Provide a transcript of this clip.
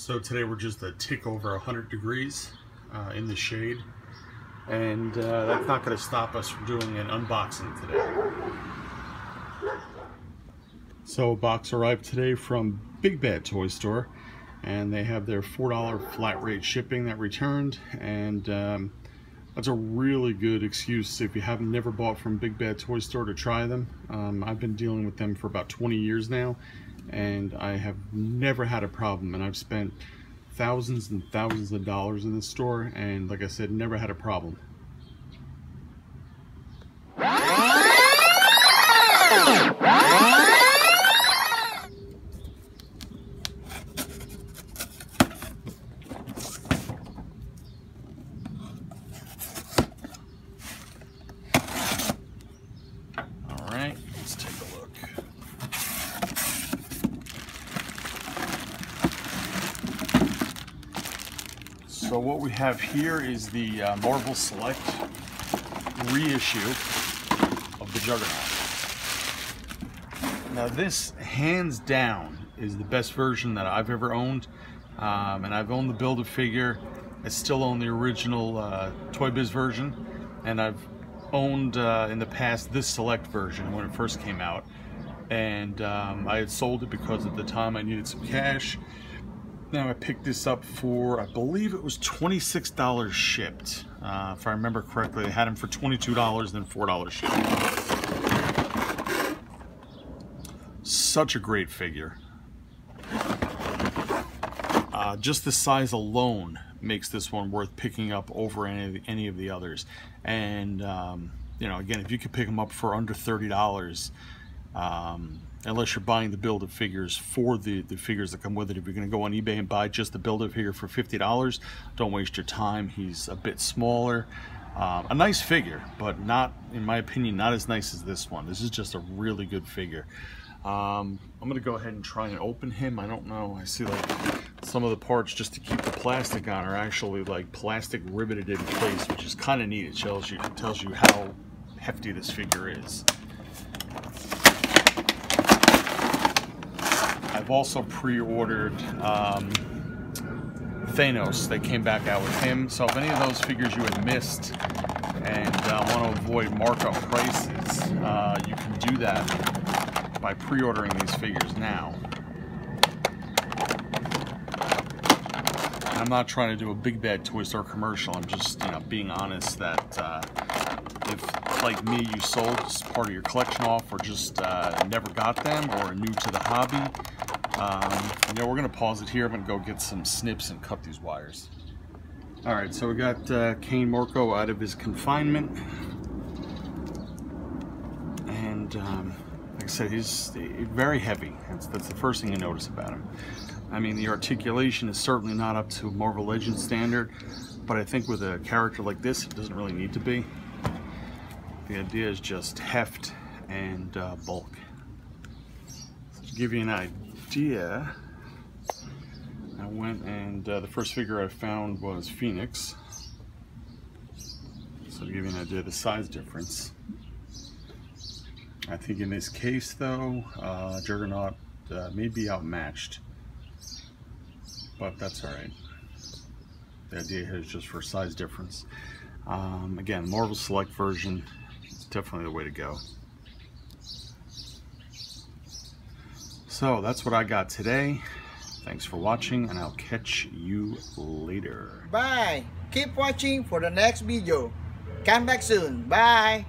So today we're just a tick over 100 degrees uh, in the shade and uh, that's not going to stop us from doing an unboxing today. So a box arrived today from Big Bad Toy Store and they have their $4 flat rate shipping that returned and um, that's a really good excuse if you haven't never bought from Big Bad Toy Store to try them. Um, I've been dealing with them for about 20 years now and I have never had a problem and I've spent thousands and thousands of dollars in this store and like I said never had a problem So what we have here is the uh, Marvel Select reissue of the Juggernaut. Now this, hands down, is the best version that I've ever owned. Um, and I've owned the Build-A-Figure. I still own the original uh, Toy Biz version. And I've owned uh, in the past this Select version when it first came out. And um, I had sold it because at the time I needed some cash now I picked this up for, I believe it was $26 shipped. Uh, if I remember correctly, they had them for $22, then $4 shipped. Such a great figure. Uh, just the size alone makes this one worth picking up over any of the, any of the others. And, um, you know, again, if you could pick them up for under $30, um, unless you're buying the Build-A-Figures for the, the figures that come with it. If you're going to go on eBay and buy just the Build-A-Figure for $50, don't waste your time. He's a bit smaller. Uh, a nice figure, but not, in my opinion, not as nice as this one. This is just a really good figure. Um, I'm going to go ahead and try and open him. I don't know. I see like some of the parts just to keep the plastic on are actually like plastic riveted in place, which is kind of neat. It tells you, it tells you how hefty this figure is. I've also pre-ordered um, Thanos. They came back out with him. So if any of those figures you had missed and uh, want to avoid markup prices, uh, you can do that by pre-ordering these figures now. I'm not trying to do a big bad Toy Store commercial. I'm just, you know, being honest that uh, if, like me, you sold part of your collection off or just uh, never got them or are new to the hobby, um, you know, we're to pause it here. I'm to go get some snips and cut these wires. All right, so we got uh, Cain Marko out of his confinement. And um, like I said, he's very heavy. That's, that's the first thing you notice about him. I mean, the articulation is certainly not up to Marvel Legends standard, but I think with a character like this, it doesn't really need to be. The idea is just heft and uh, bulk. So to give you an idea, idea, I went and uh, the first figure I found was Phoenix. So to give you an idea of the size difference. I think in this case though, uh, Juggernaut uh, may be outmatched, but that's alright. The idea is just for size difference. Um, again, Marvel Select version is definitely the way to go. So that's what I got today. Thanks for watching and I'll catch you later. Bye. Keep watching for the next video. Come back soon. Bye.